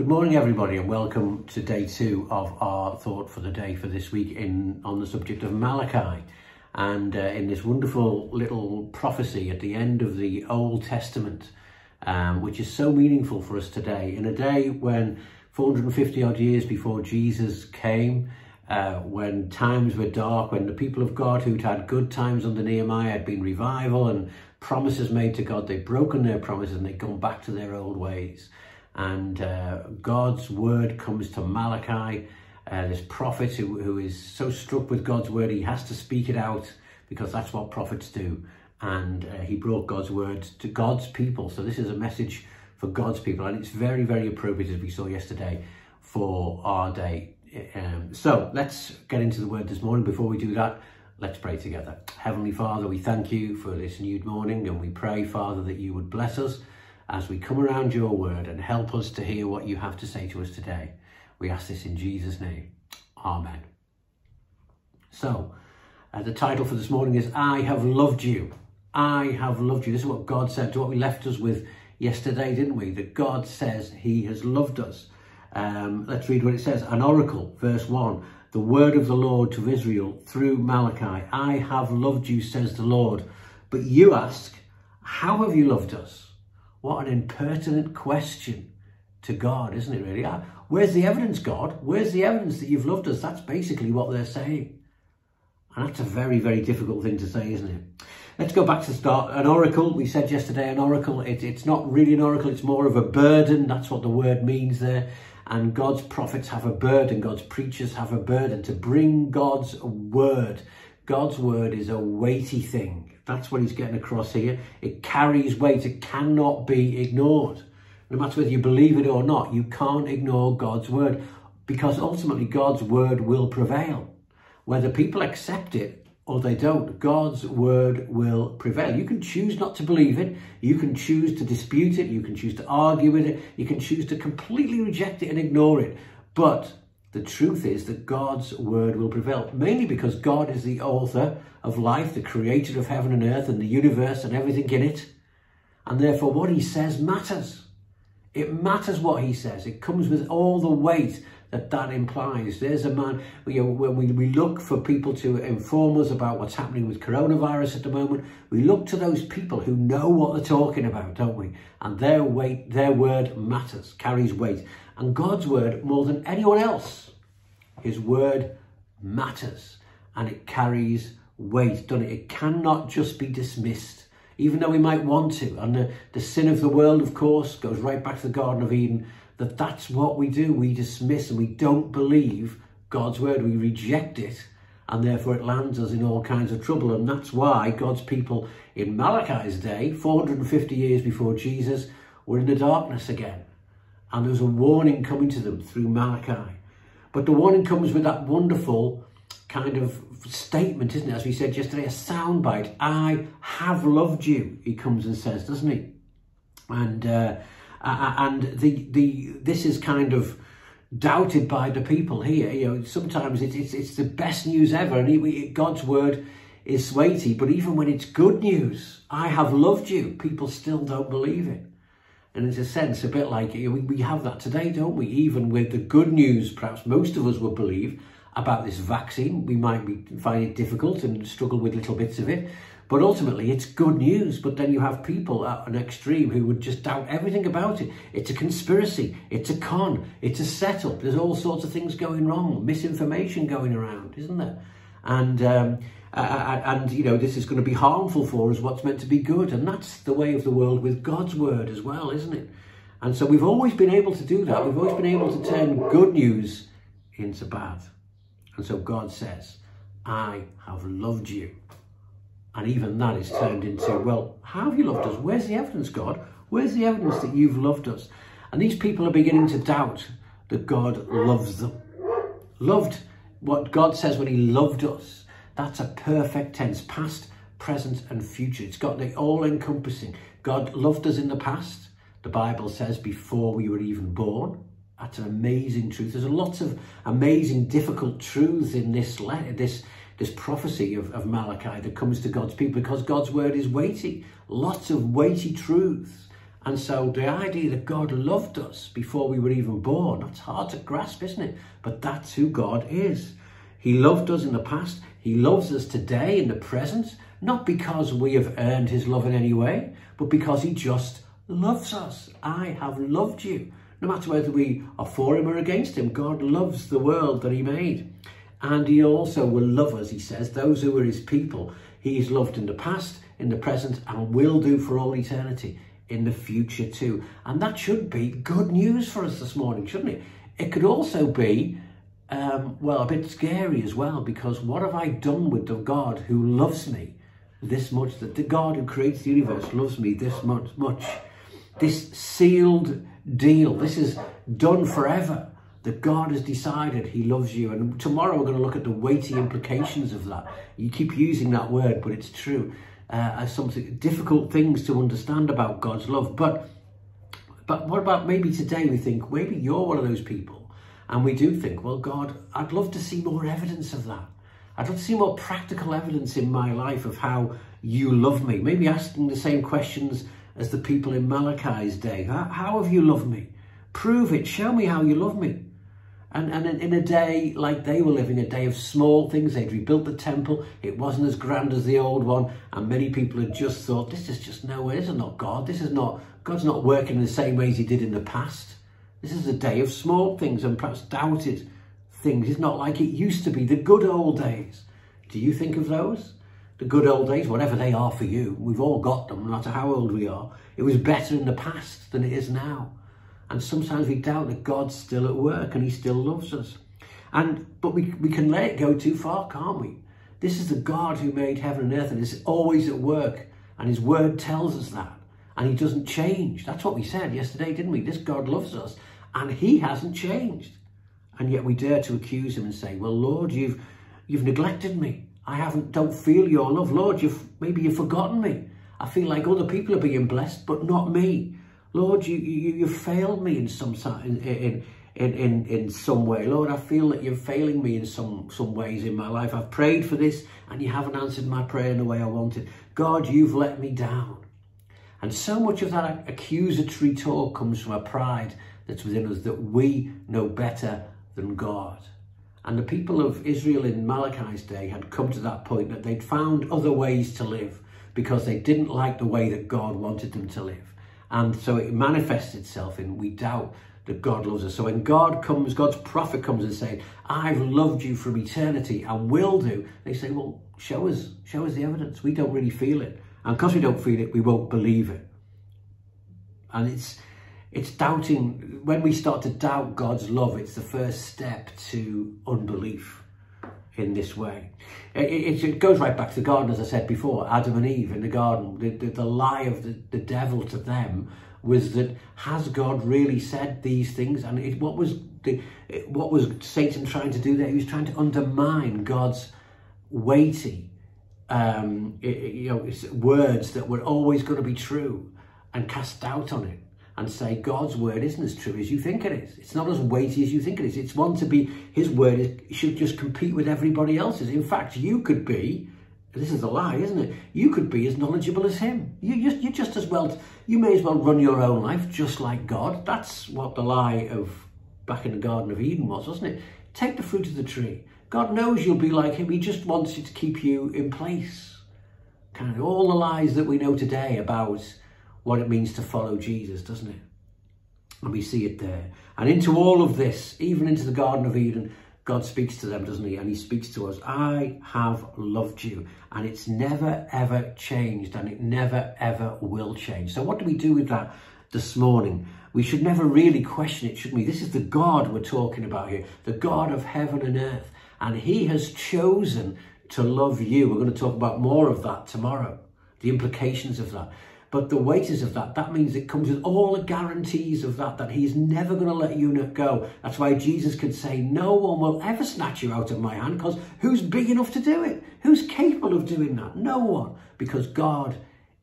Good morning, everybody, and welcome to day two of our thought for the day for this week in on the subject of Malachi. And uh, in this wonderful little prophecy at the end of the Old Testament, um, which is so meaningful for us today, in a day when 450 odd years before Jesus came, uh, when times were dark, when the people of God who'd had good times under Nehemiah had been revival and promises made to God, they'd broken their promises and they'd gone back to their old ways and uh, God's word comes to Malachi, uh, this prophet who, who is so struck with God's word, he has to speak it out because that's what prophets do. And uh, he brought God's word to God's people. So this is a message for God's people, and it's very, very appropriate, as we saw yesterday, for our day. Um, so let's get into the word this morning. Before we do that, let's pray together. Heavenly Father, we thank you for this new morning, and we pray, Father, that you would bless us as we come around your word and help us to hear what you have to say to us today. We ask this in Jesus' name. Amen. So, uh, the title for this morning is I Have Loved You. I have loved you. This is what God said, to what we left us with yesterday, didn't we? That God says he has loved us. Um, let's read what it says. An oracle, verse 1. The word of the Lord to Israel through Malachi. I have loved you, says the Lord. But you ask, how have you loved us? What an impertinent question to God, isn't it really? Ah, where's the evidence, God? Where's the evidence that you've loved us? That's basically what they're saying. And that's a very, very difficult thing to say, isn't it? Let's go back to start. An oracle, we said yesterday, an oracle, it, it's not really an oracle, it's more of a burden. That's what the word means there. And God's prophets have a burden, God's preachers have a burden to bring God's word. God's word is a weighty thing. That's what he's getting across here. It carries weight. It cannot be ignored. No matter whether you believe it or not, you can't ignore God's word because ultimately God's word will prevail. Whether people accept it or they don't, God's word will prevail. You can choose not to believe it. You can choose to dispute it. You can choose to argue with it. You can choose to completely reject it and ignore it. But the truth is that God's word will prevail, mainly because God is the author of life, the creator of heaven and earth and the universe and everything in it. And therefore, what he says matters. It matters what he says. It comes with all the weight that that implies. There's a man, you know, when we, we look for people to inform us about what's happening with coronavirus at the moment, we look to those people who know what they're talking about, don't we? And their weight, their word matters, carries weight. And God's word, more than anyone else, his word matters and it carries weight, doesn't it? It cannot just be dismissed, even though we might want to. And the, the sin of the world, of course, goes right back to the Garden of Eden, that that's what we do. We dismiss and we don't believe God's word. We reject it and therefore it lands us in all kinds of trouble. And that's why God's people in Malachi's day, 450 years before Jesus, were in the darkness again. And there's a warning coming to them through Malachi. But the warning comes with that wonderful kind of statement, isn't it? As we said yesterday, a soundbite. I have loved you, he comes and says, doesn't he? And uh, Uh, uh, and the the this is kind of doubted by the people here. You know, sometimes it's it's, it's the best news ever, and he, God's word is weighty. But even when it's good news, I have loved you, people still don't believe it. And in a sense, a bit like we, we have that today, don't we? Even with the good news, perhaps most of us will believe about this vaccine. We might be, find it difficult and struggle with little bits of it. But ultimately, it's good news. But then you have people at an extreme who would just doubt everything about it. It's a conspiracy. It's a con. It's a setup. There's all sorts of things going wrong, misinformation going around, isn't there? And um, uh, and you know this is going to be harmful for us what's meant to be good and that's the way of the world with god's word as well isn't it and so we've always been able to do that we've always been able to turn good news into bad and so god says i have loved you and even that is turned into well how have you loved us where's the evidence god where's the evidence that you've loved us and these people are beginning to doubt that god loves them loved what god says when he loved us that's a perfect tense, past, present and future. It's got the all-encompassing. God loved us in the past. The Bible says before we were even born. That's an amazing truth. There's lots of amazing, difficult truths in this letter, this, this prophecy of, of Malachi that comes to God's people because God's word is weighty. Lots of weighty truths. And so the idea that God loved us before we were even born, that's hard to grasp, isn't it? But that's who God is. He loved us in the past. He loves us today in the present, not because we have earned his love in any way, but because he just loves us. I have loved you. No matter whether we are for him or against him, God loves the world that he made. And he also will love us, he says, those who are his people. He's loved in the past, in the present, and will do for all eternity in the future too. And that should be good news for us this morning, shouldn't it? It could also be, um, well, a bit scary as well, because what have I done with the God who loves me this much? That the God who creates the universe loves me this much, much. This sealed deal, this is done forever. That God has decided he loves you. And tomorrow we're going to look at the weighty implications of that. You keep using that word, but it's true uh, as something difficult things to understand about God's love. But but what about maybe today we think maybe you're one of those people, and we do think, well, God, I'd love to see more evidence of that. I'd love to see more practical evidence in my life of how you love me. Maybe asking the same questions as the people in Malachi's day. How, how have you loved me? Prove it. Show me how you love me. And, and in, a day like they were living, a day of small things, they'd rebuilt the temple. It wasn't as grand as the old one. And many people had just thought, this is just no way. This is not God. This is not, God's not working in the same ways he did in the past. This is a day of small things and perhaps doubted things. It's not like it used to be, the good old days. Do you think of those? The good old days, whatever they are for you, we've all got them, no matter how old we are. It was better in the past than it is now. And sometimes we doubt that God's still at work and he still loves us. And But we, we can let it go too far, can't we? This is the God who made heaven and earth and is always at work. And his word tells us that. And he doesn't change. That's what we said yesterday, didn't we? This God loves us and he hasn't changed. And yet we dare to accuse him and say, well, Lord, you've, you've neglected me. I haven't, don't feel your love. Lord, you've, maybe you've forgotten me. I feel like other people are being blessed, but not me. Lord, you, you, you failed me in some in, in, in, in some way. Lord, I feel that you're failing me in some, some ways in my life. I've prayed for this and you haven't answered my prayer in the way I wanted. God, you've let me down. And so much of that accusatory talk comes from a pride that's within us that we know better than God. And the people of Israel in Malachi's day had come to that point that they'd found other ways to live because they didn't like the way that God wanted them to live. And so it manifests itself in we doubt that God loves us. So when God comes, God's prophet comes and says, I've loved you from eternity and will do, they say, well, show us, show us the evidence. We don't really feel it. And because we don't feel it, we won't believe it. And it's, it's doubting, when we start to doubt God's love, it's the first step to unbelief in this way. It, it, it, goes right back to the garden, as I said before, Adam and Eve in the garden. The, the, the lie of the, the devil to them was that has God really said these things? And it, what was the what was Satan trying to do there? He was trying to undermine God's weighty, um, you know, words that were always going to be true, and cast doubt on it and say God's word isn't as true as you think it is. It's not as weighty as you think it is. It's one to be, his word is, should just compete with everybody else's. In fact, you could be, this is a lie, isn't it? You could be as knowledgeable as him. You, you, you just as well, you may as well run your own life just like God. That's what the lie of back in the Garden of Eden was, wasn't it? Take the fruit of the tree. God knows you'll be like him. He just wants you to keep you in place. Kind of all the lies that we know today about what it means to follow Jesus, doesn't it? And we see it there. And into all of this, even into the Garden of Eden, God speaks to them, doesn't he? And he speaks to us. I have loved you. And it's never, ever changed. And it never, ever will change. So what do we do with that this morning? We should never really question it, shouldn't we? This is the God we're talking about here. The God of heaven and earth. And he has chosen to love you. We're going to talk about more of that tomorrow. The implications of that. But the wages of that, that means it comes with all the guarantees of that, that he's never going to let you go. That's why Jesus could say, no one will ever snatch you out of my hand because who's big enough to do it? Who's capable of doing that? No one. Because God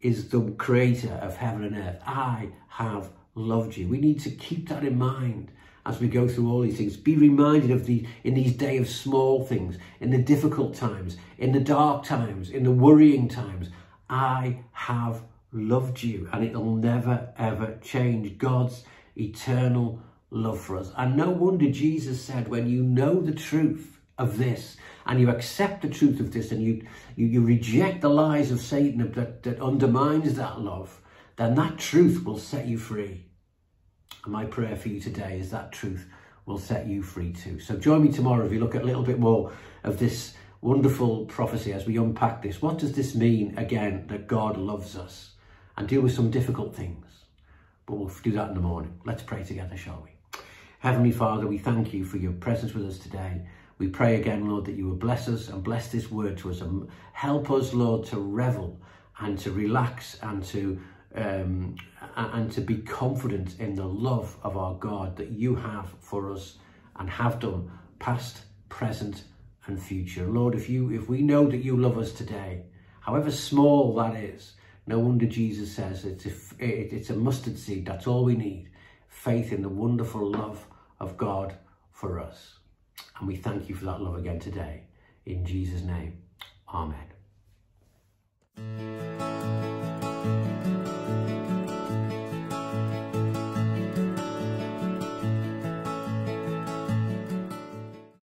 is the creator of heaven and earth. I have loved you. We need to keep that in mind as we go through all these things. Be reminded of the in these day of small things, in the difficult times, in the dark times, in the worrying times. I have loved you and it'll never ever change. God's eternal love for us. And no wonder Jesus said, when you know the truth of this and you accept the truth of this and you, you, you reject the lies of Satan that, that undermines that love, then that truth will set you free. And my prayer for you today is that truth will set you free too. So join me tomorrow if you look at a little bit more of this wonderful prophecy as we unpack this. What does this mean, again, that God loves us and deal with some difficult things? But we'll do that in the morning. Let's pray together, shall we? Heavenly Father, we thank you for your presence with us today. We pray again, Lord, that you will bless us and bless this word to us and help us, Lord, to revel and to relax and to um, and to be confident in the love of our God that you have for us and have done past, present and future. Lord, if you if we know that you love us today, however small that is, no wonder Jesus says it's a, it's a mustard seed. That's all we need. Faith in the wonderful love of God for us. And we thank you for that love again today. In Jesus' name, Amen.